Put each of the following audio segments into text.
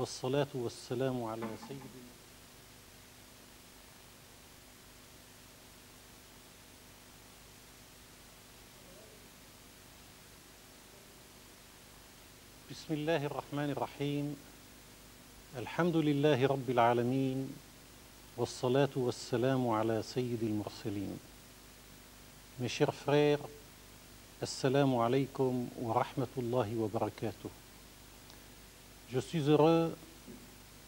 والصلاة والسلام على سيدنا بسم الله الرحمن الرحيم الحمد لله رب العالمين والصلاة والسلام على سيد المرسلين frères, Assalamu alaikum wa rahmatullahi wa barakatuh. Je suis heureux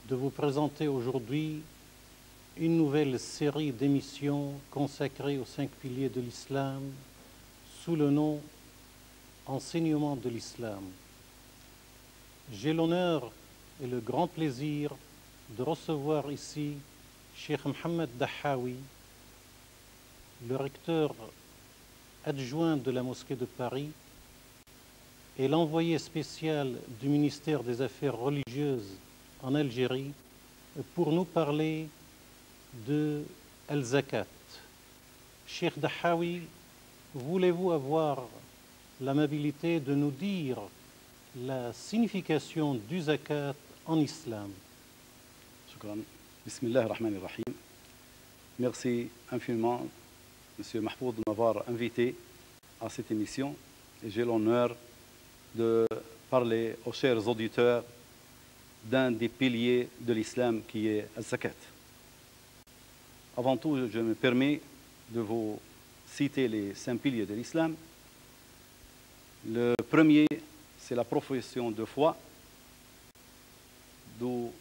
de vous présenter aujourd'hui une nouvelle série d'émissions consacrées aux cinq piliers de l'islam sous le nom Enseignement de l'islam. J'ai l'honneur et le grand plaisir de recevoir ici Cheikh Mohamed Dahawi, le recteur adjoint de la mosquée de Paris et l'envoyé spécial du ministère des Affaires religieuses en Algérie pour nous parler de Al-Zakat. Cheikh Dahawi, voulez-vous avoir l'amabilité de nous dire la signification du zakat en islam? Merci infiniment, Monsieur Mahfoud, de m'avoir invité à cette émission. Et j'ai l'honneur de parler aux chers auditeurs d'un des piliers de l'islam qui est al-zakat. Avant tout, je me permets de vous citer les cinq piliers de l'islam. Le premier, c'est la profession de foi, d'où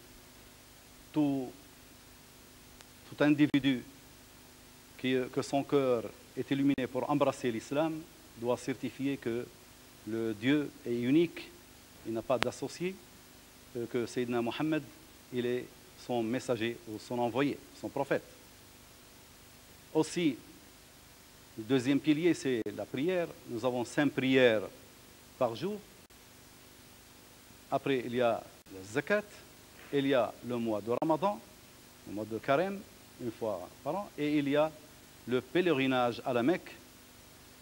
tout, individu que son cœur est illuminé pour embrasser l'islam doit certifier que le Dieu est unique, il n'a pas d'associé, euh, que Sayyidina Mohammed, il est son messager ou son envoyé, son prophète. Aussi, le deuxième pilier, c'est la prière. Nous avons cinq prières par jour. Après, il y a le zakat, il y a le mois de Ramadan, le mois de carême, une fois par an, et il y a le pèlerinage à la Mecque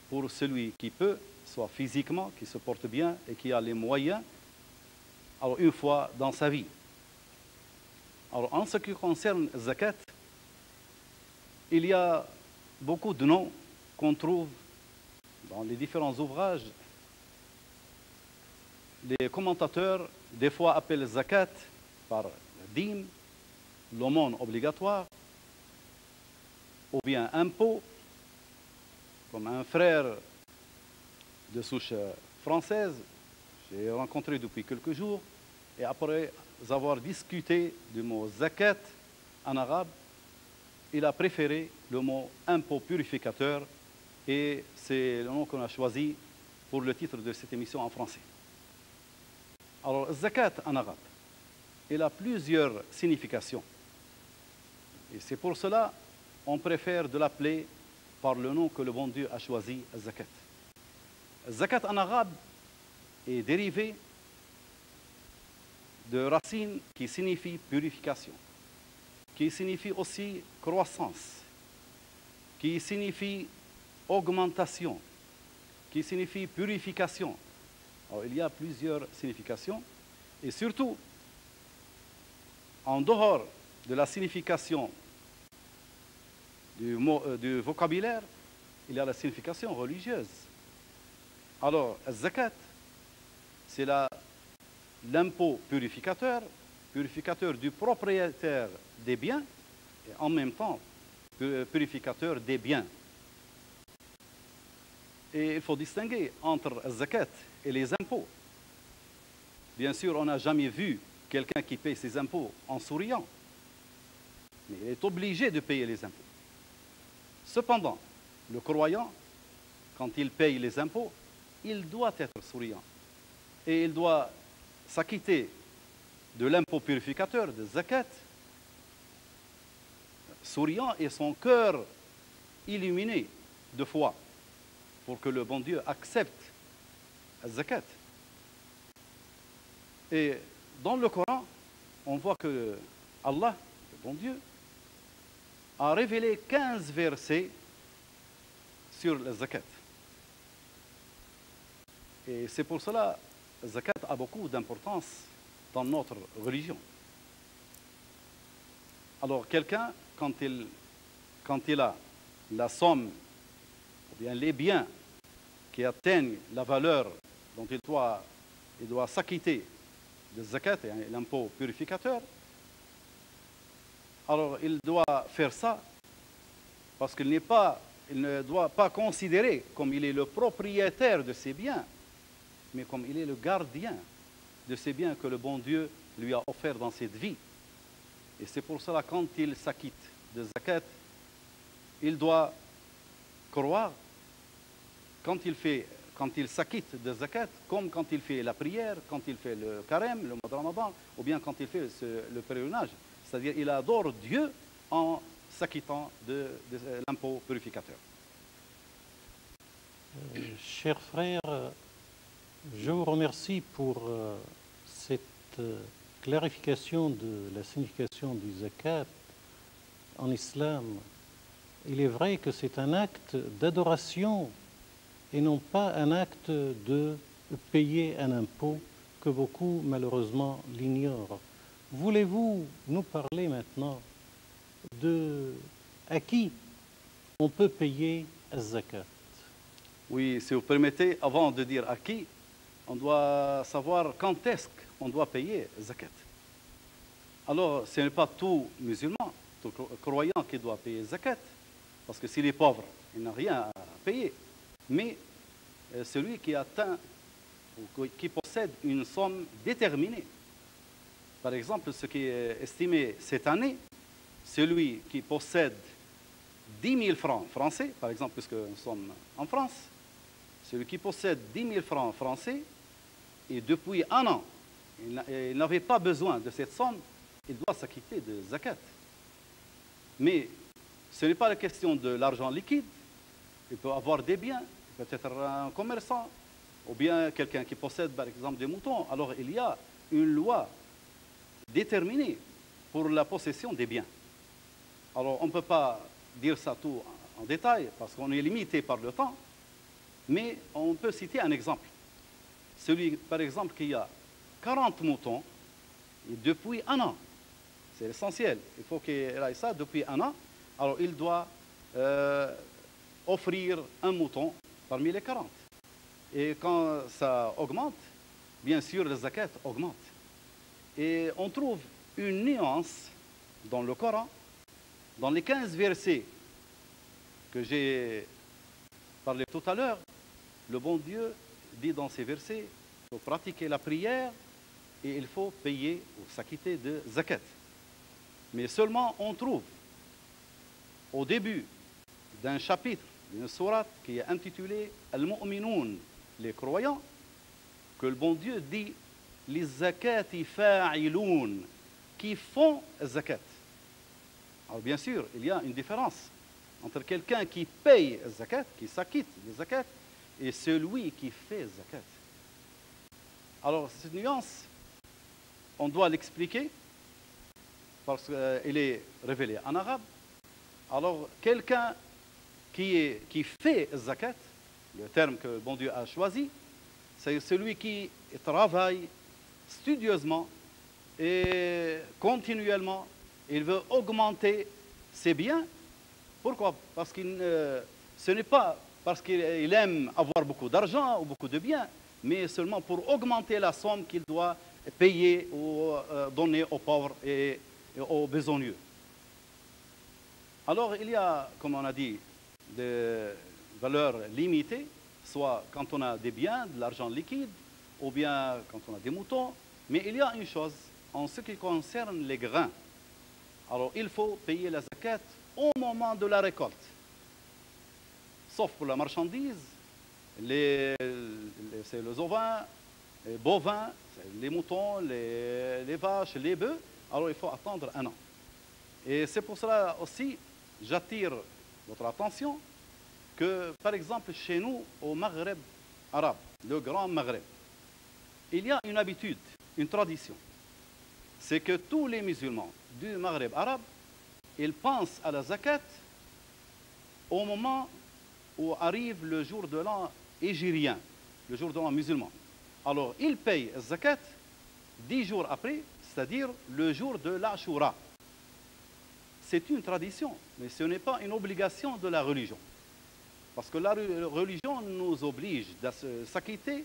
pour celui qui peut, soit physiquement, qui se porte bien et qui a les moyens, alors une fois dans sa vie. Alors en ce qui concerne zakat, il y a beaucoup de noms qu'on trouve dans les différents ouvrages. Les commentateurs, des fois, appellent zakat par dîme, l'aumône obligatoire, ou bien impôt, comme un frère de souche française, j'ai rencontré depuis quelques jours, et après avoir discuté du mot zakat en arabe, il a préféré le mot impôt purificateur, et c'est le nom qu'on a choisi pour le titre de cette émission en français. Alors, zakat en arabe, il a plusieurs significations. Et c'est pour cela on préfère de l'appeler par le nom que le bon Dieu a choisi, zakat. Zakat en arabe est dérivé de racines qui signifient purification, qui signifie aussi croissance, qui signifie augmentation, qui signifie purification. Il y a plusieurs significations et surtout, en dehors de la signification du, euh, du vocabulaire, il y a la signification religieuse. Alors, zakat, c'est l'impôt purificateur, purificateur du propriétaire des biens et en même temps purificateur des biens. Et il faut distinguer entre zakat et les impôts. Bien sûr, on n'a jamais vu quelqu'un qui paye ses impôts en souriant, mais il est obligé de payer les impôts. Cependant, le croyant, quand il paye les impôts, il doit être souriant. Et il doit s'acquitter de l'impôt purificateur, de zakat, souriant et son cœur illuminé de foi pour que le bon Dieu accepte la zakat. Et dans le Coran, on voit que Allah, le bon Dieu, a révélé 15 versets sur la zakat. Et c'est pour cela que zakat a beaucoup d'importance dans notre religion. Alors quelqu'un, quand il, quand il a la somme, ou bien les biens qui atteignent la valeur dont il doit, il doit s'acquitter de zakat l'impôt purificateur, alors il doit faire ça parce qu'il n'est pas, il ne doit pas considérer comme il est le propriétaire de ses biens, mais comme il est le gardien de ces biens que le bon Dieu lui a offerts dans cette vie. Et c'est pour cela, quand il s'acquitte de zakat, il doit croire, quand il, fait, quand il s'acquitte de zakat, comme quand il fait la prière, quand il fait le carême, le mois de Ramadan, ou bien quand il fait le pèlerinage. C'est-à-dire il adore Dieu en s'acquittant de, de l'impôt purificateur. Euh, Chers frères, euh, je vous remercie pour euh, cette euh, clarification de la signification du zakat en islam. Il est vrai que c'est un acte d'adoration et non pas un acte de payer un impôt que beaucoup malheureusement l'ignorent. Voulez-vous nous parler maintenant de à qui on peut payer un zakat? Oui, si vous permettez, avant de dire à qui, on doit savoir quand est-ce qu'on doit payer zakat. Alors, ce n'est pas tout musulman, tout cro- croyant qui doit payer zakat, parce que s'il est pauvre, il n'a rien à payer. Mais euh, celui qui atteint ou qui possède une somme déterminée. Par exemple, ce qui est estimé cette année, celui qui possède 10 000 francs français, par exemple, puisque nous sommes en France, celui qui possède 10 000 francs français, et depuis un an, il n'a- il n'avait pas besoin de cette somme, il doit s'acquitter de zakat. Mais ce n'est pas la question de l'argent liquide. Il peut avoir des biens, il peut être un commerçant, ou bien quelqu'un qui possède par exemple des moutons. Alors il y a une loi déterminée pour la possession des biens. Alors on ne peut pas dire ça tout en détail parce qu'on est limité par le temps, mais on peut citer un exemple. Celui, par exemple, qui a 40 moutons depuis un an, c'est l'essentiel, il faut qu'il ait ça depuis un an, alors il doit euh, offrir un mouton parmi les 40. Et quand ça augmente, bien sûr, le zakat augmente. Et on trouve une nuance dans le Coran, dans les 15 versets que j'ai parlé tout à l'heure, le bon Dieu dit dans ces versets, il faut pratiquer la prière et il faut payer ou s'acquitter de zakat. Mais seulement on trouve au début d'un chapitre, d'une sourate qui est intitulée Al-Mu'minoun, les croyants, que le bon Dieu dit les zakati fa'iloun, qui font zakat. Alors bien sûr, il y a une différence entre quelqu'un qui paye zakat, qui s'acquitte de zakat, et celui qui fait zakat. Alors cette nuance, on doit l'expliquer parce qu'elle est révélée en arabe. Alors quelqu'un qui, qui fait zakat, le terme que bon Dieu a choisi, c'est celui qui travaille studieusement et continuellement. Il veut augmenter ses biens. Pourquoi? Parce que ce n'est pas parce qu'il il aime avoir beaucoup d'argent ou beaucoup de biens, mais seulement pour augmenter la somme qu'il doit payer ou euh, donner aux pauvres et, et aux besogneux. Alors il y a, comme on a dit, des valeurs limitées, soit quand on a des biens, de l'argent liquide, ou bien quand on a des moutons. Mais il y a une chose, en ce qui concerne les grains. Alors il faut payer la zakat au moment de la récolte. Sauf pour la marchandise, les, c'est les ovins, les bovins, les moutons, les, les vaches, les bœufs. Alors il faut attendre un an. Et c'est pour cela aussi, j'attire votre attention que, par exemple, chez nous, au Maghreb arabe, le grand Maghreb, il y a une habitude, une tradition. C'est que tous les musulmans du Maghreb arabe, ils pensent à la zakat au moment où arrive le jour de l'an égyrien, le jour de l'an musulman. Alors, ils payent la zakat dix jours après, c'est-à-dire le jour de l'Ashura. C'est une tradition, mais ce n'est pas une obligation de la religion. Parce que la religion nous oblige de s'acquitter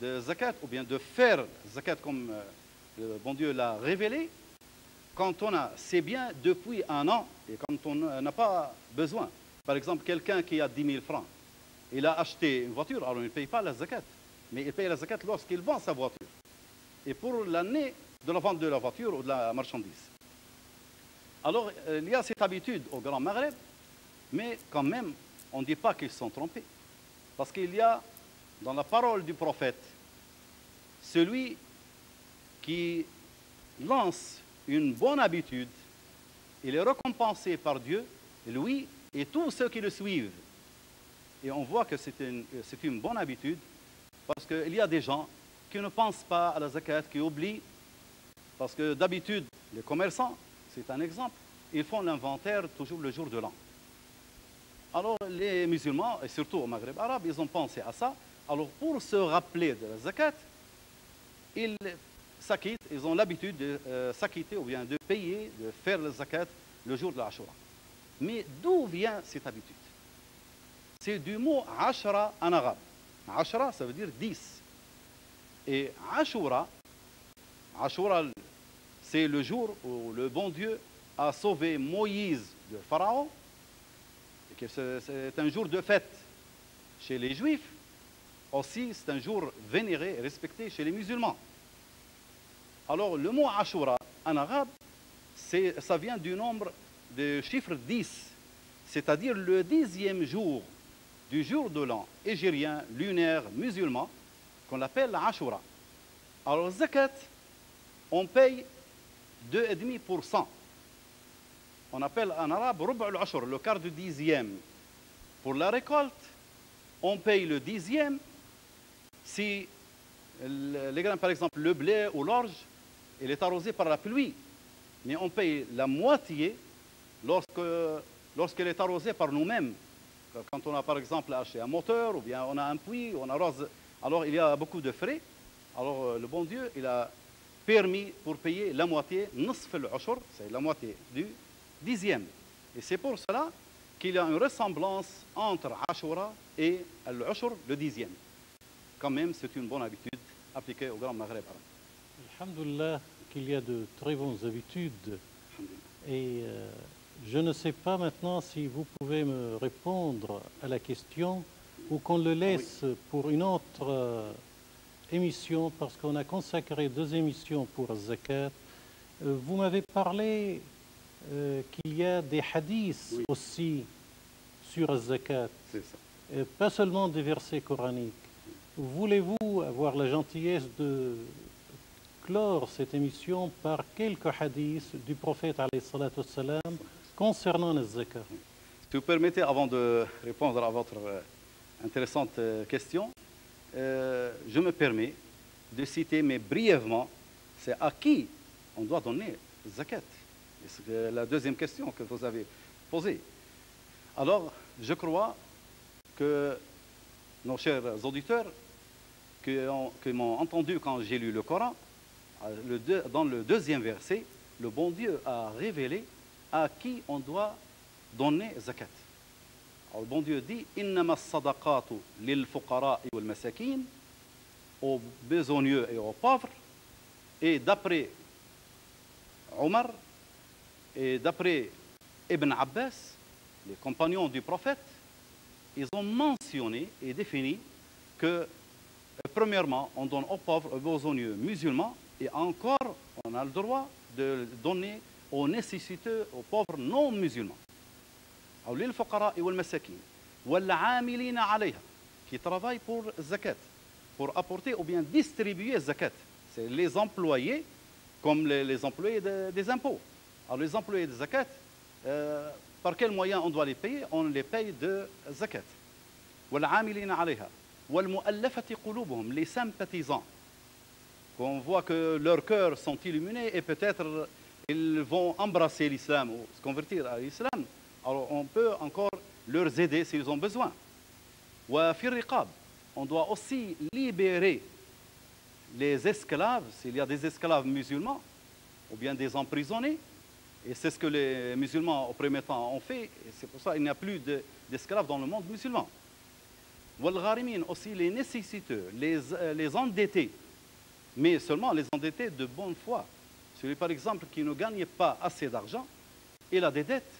de zakat, ou bien de faire zakat comme euh, le bon Dieu l'a révélé, quand on a ses biens depuis un an et quand on n'a pas besoin. Par exemple, quelqu'un qui a 10 000 francs, il a acheté une voiture, alors il ne paye pas la zakat, mais il paye la zakat lorsqu'il vend sa voiture. Et pour l'année de la vente de la voiture ou de la marchandise. Alors, euh, il y a cette habitude au Grand Maghreb, mais quand même, on ne dit pas qu'ils sont trompés. Parce qu'il y a, dans la parole du prophète, celui qui lance une bonne habitude, il est récompensé par Dieu, lui et tous ceux qui le suivent. Et on voit que c'est une, une, bonne habitude, parce qu'il y a des gens qui ne pensent pas à la zakat, qui oublient, parce que d'habitude, les commerçants, c'est un exemple, ils font l'inventaire toujours le jour de l'an. Alors les musulmans, et surtout au Maghreb arabe, ils ont pensé à ça. Alors pour se rappeler de la zakat, ils s'acquittent, ils ont l'habitude de euh, s'acquitter ou bien de payer, de faire la zakat le jour de l'Ashura. Mais d'où vient cette habitude? C'est du mot Ashra en arabe. Ashra, ça veut dire 10. Et Ashura, Ashura, c'est le jour où le bon Dieu a sauvé Moïse de Pharaon, c'est un jour de fête chez les Juifs, aussi c'est un jour vénéré et respecté chez les musulmans. Alors le mot Ashura en arabe, ça vient du nombre de chiffre 10, c'est-à-dire le dixième jour du jour de l'an égérien, lunaire, musulman, qu'on appelle Ashura. Alors zakat, on paye 2,5%. On appelle en arabe le quart du dixième. Pour la récolte, on paye le dixième. Si les grains, par exemple, le blé ou l'orge, il est arrosé par la pluie. Mais on paye la moitié lorsqu'elle est arrosée par nous-mêmes. Quand on a, par exemple, acheté un moteur, ou bien on a un puits, on arrose, alors il y a beaucoup de frais. Alors euh, le bon Dieu, il a permis pour payer la moitié, c'est la moitié du dixième. Et c'est pour cela qu'il y a une ressemblance entre Ashura et l'Ushur, le dixième. Quand même, c'est une bonne habitude appliquée au Grand Maghreb. Alhamdulillah qu'il y a de très bonnes habitudes. Et euh, je ne sais pas maintenant si vous pouvez me répondre à la question ou qu'on le laisse pour une autre euh, émission parce qu'on a consacré deux émissions pour Zakat. Euh, vous m'avez parlé euh, qu'il y a des hadiths aussi sur Zakat, pas seulement des versets coraniques. Voulez-vous avoir la gentillesse de clore cette émission par quelques hadiths du prophète salam concernant le zakat Si vous permettez, avant de répondre à votre euh, intéressante euh, question, je me permets de citer, mais brièvement, c'est à qui on doit donner zakat c'est la deuxième question que vous avez posée? Alors, je crois que nos chers auditeurs qui, m'ont entendu quand j'ai lu le Coran, euh, dans le deuxième verset, le bon Dieu a révélé à qui on doit donner zakat. Alors, le bon Dieu dit Innama sadaqatu lil fuqara wal masakin, aux besogneux et aux pauvres. Et d'après Omar, et d'après Ibn Abbas, les compagnons du prophète, ils ont mentionné et défini que, premièrement, on donne aux pauvres, aux besogneux musulmans, et encore, on a le droit de donner aux nécessiteux, aux pauvres non musulmans. qui travaillent pour zakat, pour apporter ou bien distribuer zakat. C'est les employés comme les, employés des impôts. Alors les employés de zakat, euh, par quel moyen on doit les payer? On les paye de zakat. les sympathisants qu'on voit que leurs cœurs sont illuminés et peut-être ils vont embrasser l'islam ou se convertir à l'islam. Alors on peut encore leur aider s'ils ont besoin. On doit aussi libérer les esclaves, s'il y a des esclaves musulmans, ou bien des emprisonnés, et c'est ce que les musulmans au premier temps ont fait, et c'est pour ça qu'il n'y a plus d'esclaves dans le monde musulman. Aussi les nécessiteux, les, euh, les endettés, mais seulement les endettés de bonne foi. Celui par exemple qui ne gagne pas assez d'argent, il a des dettes,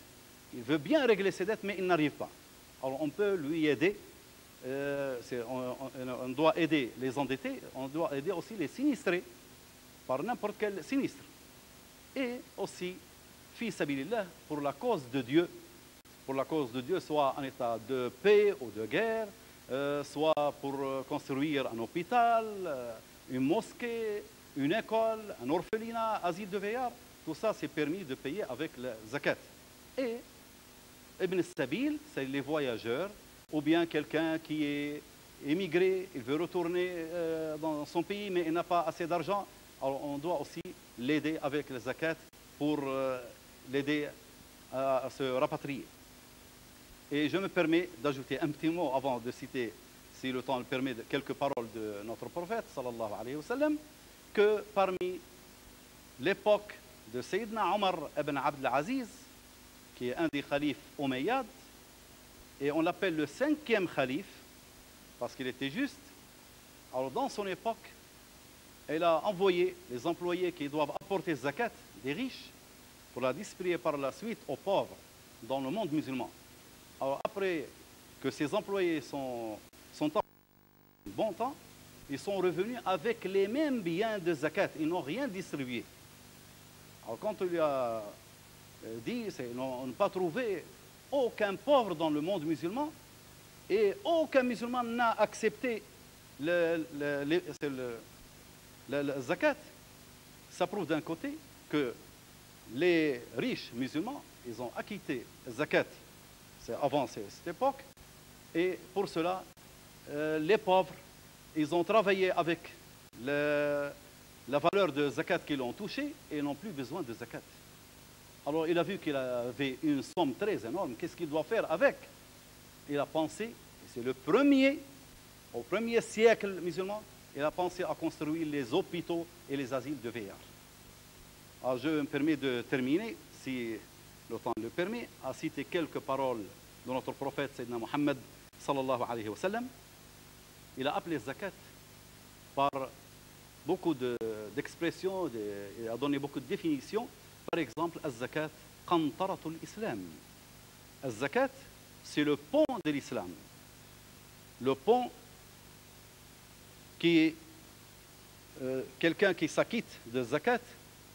il veut bien régler ses dettes, mais il n'arrive pas. Alors on peut lui aider, euh, on, doit aider les endettés, on doit aider aussi les sinistrés, par n'importe quel sinistre. Et aussi, fils pour la cause de Dieu, pour la cause de Dieu, soit en état de paix ou de guerre, euh, soit pour euh, construire un hôpital, une mosquée, une école, un orphelinat, asile de veillard, tout ça c'est permis de payer avec le zakat. Et Ibn Sabil, c'est les voyageurs, ou bien quelqu'un qui est émigré, il veut retourner euh, dans son pays, mais il n'a pas assez d'argent. Alors on doit aussi l'aider avec le zakat pour euh, l'aider à, se rapatrier. Et je me permets d'ajouter un petit mot avant de citer, si le temps le permet, quelques paroles de notre prophète, sallallahu alayhi wa sallam, que parmi l'époque de Sayyidina Omar ibn Abdel Aziz, qui est un des khalifes omeyyades, et on l'appelle le cinquième calife, parce qu'il était juste. Alors dans son époque, elle a envoyé les employés qui doivent apporter zakat des riches pour la distribuer par la suite aux pauvres dans le monde musulman. Alors après que ces employés sont, sont en bon temps, ils sont revenus avec les mêmes biens de zakat. Ils n'ont rien distribué. Alors quand on lui a euh, dit, ils n'ont pas trouvé aucun pauvre dans le monde musulman et aucun musulman n'a accepté le, zakat. Ça prouve d'un côté que les riches musulmans, ils ont acquitté zakat avant cette époque, et pour cela, euh, les pauvres, ils ont travaillé avec la valeur de zakat qu'ils ont touchée et n'ont plus besoin de zakat. Alors il a vu qu'il avait une somme très énorme. Qu'est-ce qu'il doit faire avec? Il a pensé, c'est le premier, au premier siècle musulman, il a pensé à construire les hôpitaux et les asiles de veillard. Alors je me permets de terminer, si le temps le permet, à citer quelques paroles de notre prophète Sayyidina Muhammad sallallahu alayhi wa sallam il a appelé Zakat par beaucoup d'expressions, il a donné beaucoup de définitions. Par exemple, Zakat, Qantaratul Islam. Zakat, c'est le pont de l'islam. Le pont qui euh, quelqu'un qui s'acquitte de zakat,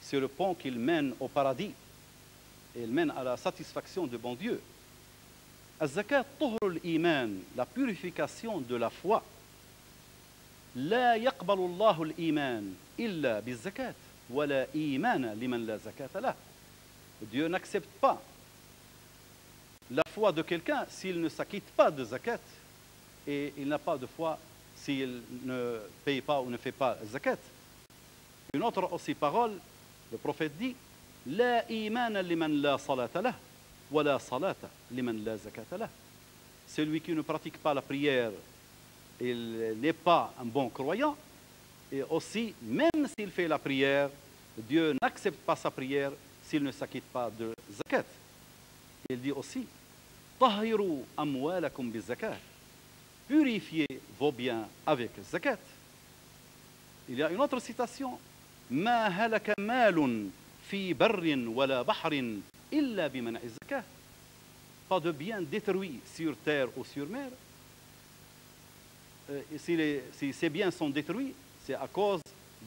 c'est le pont qu'il mène au paradis. Et il mène à la satisfaction de bon Dieu. Az zakat, iman, la purification de la foi. لا يقبل الله الإيمان إلا بالزكاة. Dieu n'accepte pas la foi de quelqu'un s'il ne s'acquitte pas de zakat et il n'a pas de foi s'il ne paye pas ou ne fait pas zakat. Une autre aussi parole, le prophète dit La iman liman la salata lah, wa la salata liman la zakata lah. Celui qui ne pratique pas la prière, il n'est pas un bon croyant. Et aussi, même s'il fait la prière, Dieu n'accepte pas sa prière s'il ne s'acquitte pas de zakat. Il dit aussi. Purifiez vos biens avec zakat. Il y a une autre citation. Fi wala. Pas de biens détruits sur terre ou sur mer. Euh, si, ces biens sont détruits, c'est à cause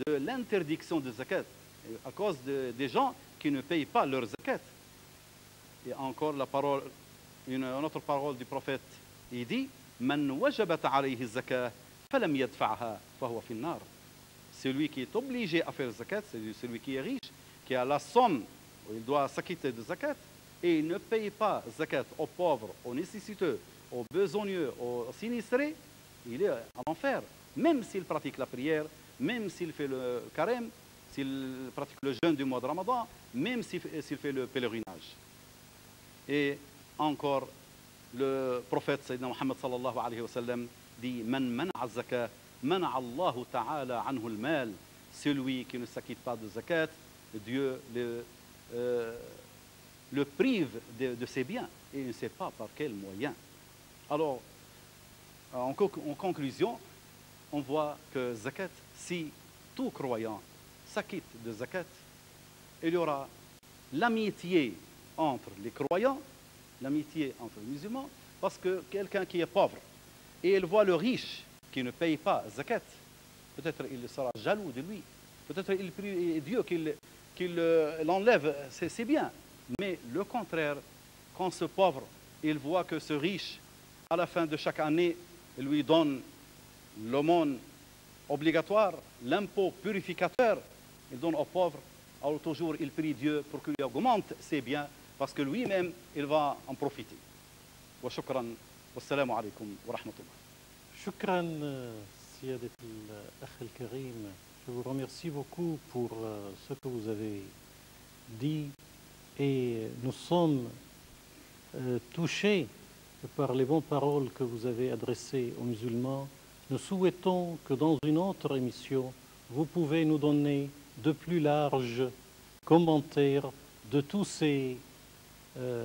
de l'interdiction de zakat, à cause de, des gens qui ne payent pas leur zakat. Et encore la parole, une, autre parole du prophète, il dit. Celui qui est obligé à faire zakat, c'est celui qui est riche, qui a la somme où il doit s'acquitter de zakat, et il ne paye pas zakat aux pauvres, aux nécessiteux, aux besogneux, aux sinistrés, il est en enfer. Même s'il pratique la prière, même s'il fait le carême, s'il pratique le jeûne du mois de Ramadan, même s'il fait le pèlerinage. Et encore, le prophète Sayyidina Muhammad sallallahu alayhi wa sallam dit Man mana'a zakat, mana'a Allah ta'ala anhu mal. Celui qui ne s'acquitte pas de zakat, Dieu le, euh, prive de, ses biens et il ne sait pas par quels moyens. Alors, en, en conclusion on voit que zakat si tout croyant s'acquitte de zakat il y aura l'amitié entre les croyants l'amitié entre les musulmans parce que quelqu'un qui est pauvre et il voit le riche qui ne paye pas zakat, peut-être il sera jaloux de lui. Peut-être il prie Dieu qu'il qu'il euh, l'enlève, c'est bien. Mais le contraire, quand ce pauvre, il voit que ce riche, à la fin de chaque année, lui donne l'aumône obligatoire, l'impôt purificateur, il donne aux pauvres, alors toujours il prie Dieu pour qu'il augmente ses biens, parce que lui-même, il va en profiter. Wa shukran, wassalamu alaikum wa rahmatullah. Shukran, euh, al Karim. Je vous remercie beaucoup pour euh, ce que vous avez dit et nous sommes euh, touchés par les bonnes paroles que vous avez adressées aux musulmans. Nous souhaitons que dans une autre émission, vous pouvez nous donner de plus larges commentaires de tous ces euh,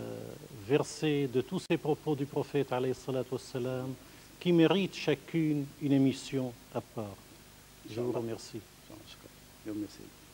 versets, de tous ces propos du prophète wassalam, qui méritent chacune une émission à part. Je vous remercie. Je vous remercie.